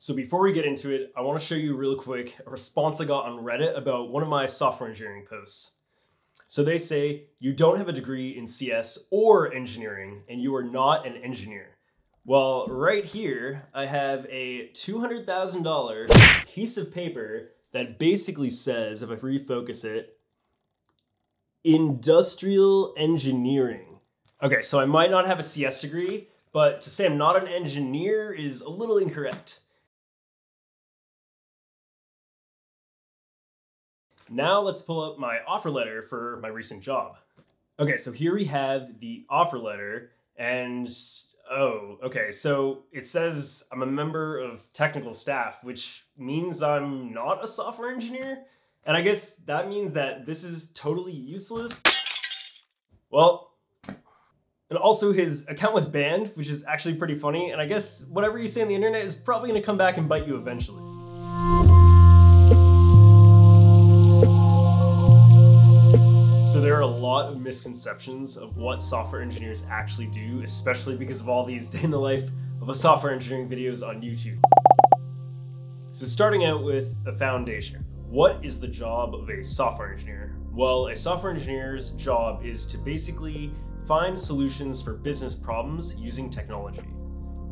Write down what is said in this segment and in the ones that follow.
So before we get into it, I want to show you real quick a response I got on Reddit about one of my software engineering posts. So they say, you don't have a degree in CS or engineering, and you are not an engineer. Well, right here, I have a $200,000 piece of paper that basically says, if I refocus it, industrial engineering. Okay, so I might not have a CS degree, but to say I'm not an engineer is a little incorrect. Now let's pull up my offer letter for my recent job. Okay, so here we have the offer letter and oh, okay, so it says I'm a member of technical staff, which means I'm not a software engineer? And I guess that means that this is totally useless? Well, and also his account was banned, which is actually pretty funny, and I guess whatever you say on the internet is probably gonna come back and bite you eventually. So there are a lot of misconceptions of what software engineers actually do, especially because of all these day in the life of a software engineering videos on YouTube. So starting out with a foundation. What is the job of a software engineer? Well, a software engineer's job is to basically find solutions for business problems using technology.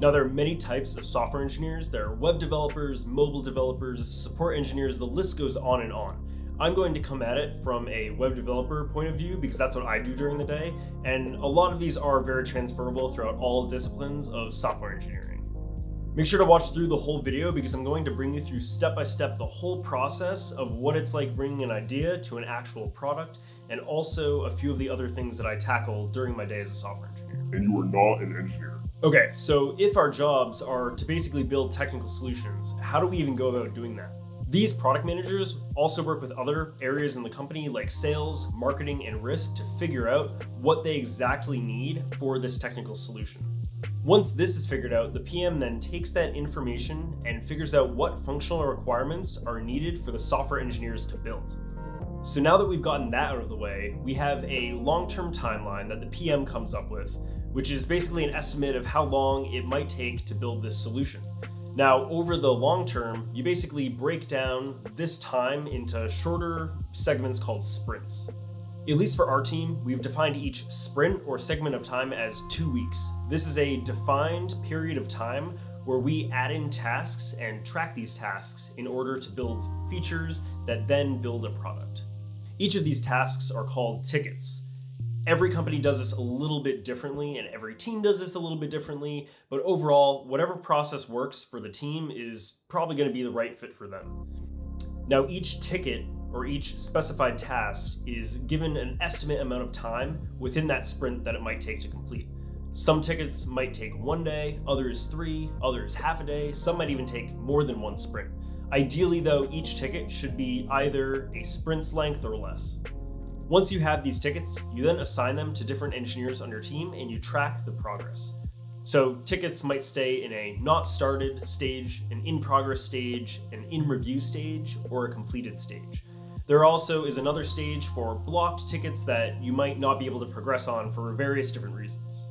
Now, there are many types of software engineers. There are web developers, mobile developers, support engineers, the list goes on and on. I'm going to come at it from a web developer point of view because that's what I do during the day, and a lot of these are very transferable throughout all disciplines of software engineering. Make sure to watch through the whole video because I'm going to bring you through step by step the whole process of what it's like bringing an idea to an actual product and also a few of the other things that I tackle during my day as a software engineer. And you are not an engineer. Okay, so if our jobs are to basically build technical solutions, how do we even go about doing that? These product managers also work with other areas in the company like sales, marketing, and risk to figure out what they exactly need for this technical solution. Once this is figured out, the PM then takes that information and figures out what functional requirements are needed for the software engineers to build. So now that we've gotten that out of the way, we have a long-term timeline that the PM comes up with, which is basically an estimate of how long it might take to build this solution. Now, over the long term, you basically break down this time into shorter segments called sprints. At least for our team, we've defined each sprint or segment of time as two weeks. This is a defined period of time where we add in tasks and track these tasks in order to build features that then build a product. Each of these tasks are called tickets, Every company does this a little bit differently, and every team does this a little bit differently, but overall, whatever process works for the team is probably going to be the right fit for them. Now, each ticket or each specified task is given an estimate amount of time within that sprint that it might take to complete. Some tickets might take one day, others three, others half a day, some might even take more than one sprint. Ideally, though, each ticket should be either a sprint's length or less. Once you have these tickets, you then assign them to different engineers on your team and you track the progress. So tickets might stay in a not started stage, an in progress stage, an in review stage, or a completed stage. There also is another stage for blocked tickets that you might not be able to progress on for various different reasons.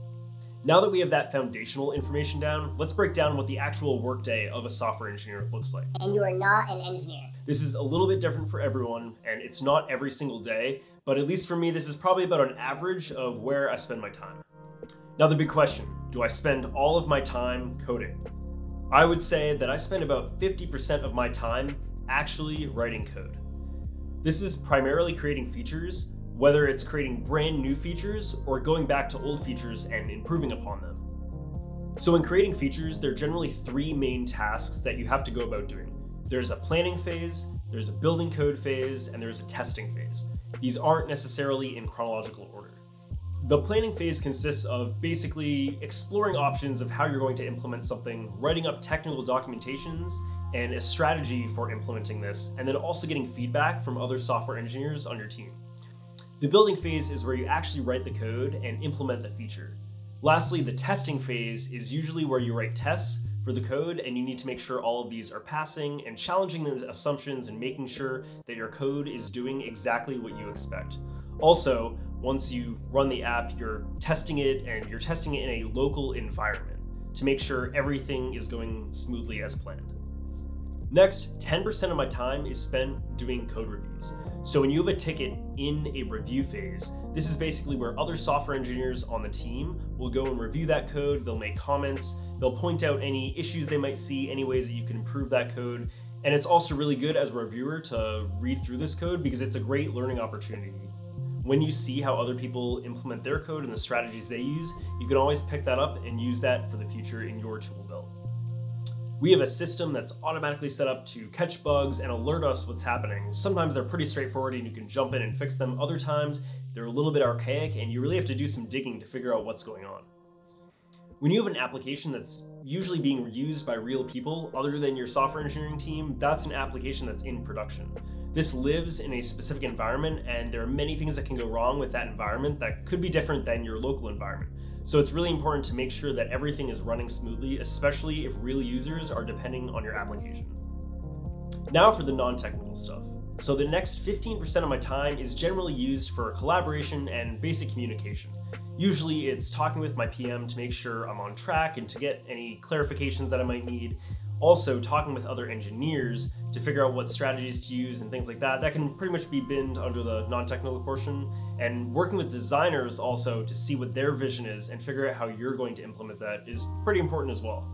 Now that we have that foundational information down, let's break down what the actual workday of a software engineer looks like. And you are not an engineer. This is a little bit different for everyone, and it's not every single day, but at least for me, this is probably about an average of where I spend my time. Now, the big question do I spend all of my time coding? I would say that I spend about 50% of my time actually writing code. This is primarily creating features, whether it's creating brand new features or going back to old features and improving upon them. So, in creating features, there are generally three main tasks that you have to go about doing. There's a planning phase, there's a building code phase, and there's a testing phase. These aren't necessarily in chronological order. The planning phase consists of basically exploring options of how you're going to implement something, writing up technical documentations, and a strategy for implementing this, and then also getting feedback from other software engineers on your team. The building phase is where you actually write the code and implement the feature. Lastly, the testing phase is usually where you write tests for the code and you need to make sure all of these are passing and challenging the assumptions and making sure that your code is doing exactly what you expect. Also, once you run the app, you're testing it and you're testing it in a local environment. to make sure everything is going smoothly as planned. Next, 10% of my time is spent doing code reviews. So when you have a ticket in a review phase, this is basically where other software engineers on the team will go and review that code, they'll make comments, they'll point out any issues they might see, any ways that you can improve that code, and it's also really good as a reviewer to read through this code because it's a great learning opportunity. When you see how other people implement their code and the strategies they use, you can always pick that up and use that for the future in your tool build. We have a system that's automatically set up to catch bugs and alert us what's happening. Sometimes they're pretty straightforward and you can jump in and fix them. Other times they're a little bit archaic and you really have to do some digging to figure out what's going on. When you have an application that's usually being used by real people other than your software engineering team, that's an application that's in production. This lives in a specific environment and there are many things that can go wrong with that environment that could be different than your local environment. So it's really important to make sure that everything is running smoothly, especially if real users are depending on your application. Now for the non-technical stuff. So the next 15% of my time is generally used for collaboration and basic communication. Usually it's talking with my PM to make sure I'm on track and to get any clarifications that I might need. Also talking with other engineers to figure out what strategies to use and things like that. That can pretty much be binned under the non-technical portion. And working with designers also to see what their vision is and figure out how you're going to implement that is pretty important as well.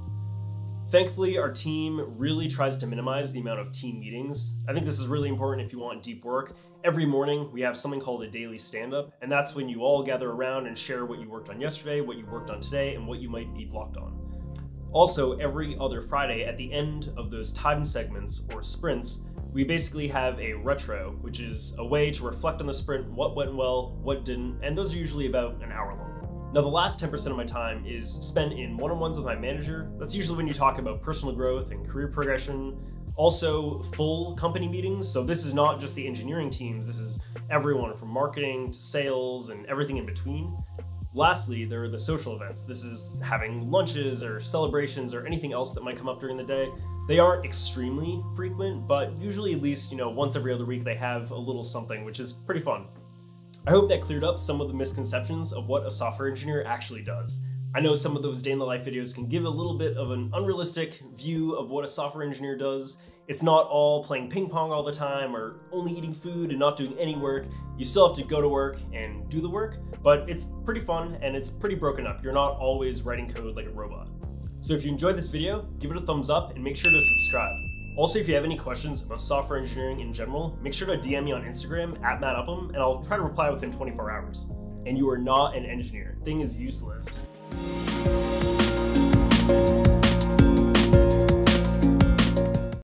Thankfully, our team really tries to minimize the amount of team meetings. I think this is really important if you want deep work. Every morning, we have something called a daily stand up, and that's when you all gather around and share what you worked on yesterday, what you worked on today, and what you might be blocked on. Also, every other Friday at the end of those time segments or sprints, we basically have a retro, which is a way to reflect on the sprint, what went well, what didn't, and those are usually about an hour long. Now, the last 10% of my time is spent in one on ones with my manager. That's usually when you talk about personal growth and career progression. Also, full company meetings. So, this is not just the engineering teams, this is everyone from marketing to sales and everything in between. Lastly, there are the social events. This is having lunches or celebrations or anything else that might come up during the day. They aren't extremely frequent, but usually at least, you know, once every other week they have a little something, which is pretty fun. I hope that cleared up some of the misconceptions of what a software engineer actually does. I know some of those day in the life videos can give a little bit of an unrealistic view of what a software engineer does. It's not all playing ping pong all the time or only eating food and not doing any work. You still have to go to work and do the work, but it's pretty fun and it's pretty broken up. You're not always writing code like a robot. So if you enjoyed this video, give it a thumbs up and make sure to subscribe. Also, if you have any questions about software engineering in general, make sure to DM me on Instagram at Matt Upham, and I'll try to reply within 24 hours. And you are not an engineer. Thing is useless.